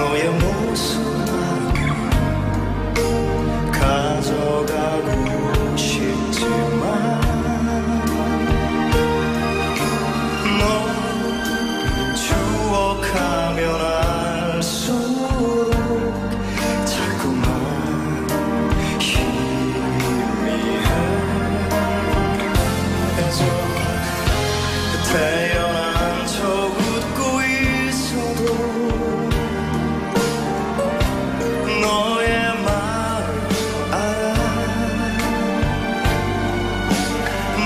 너의 모습만 가져가고 싶지만 너 추억하면 알수록 자꾸만 희미해져 태양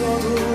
sorrow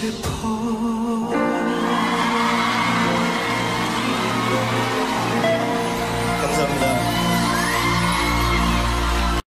别怕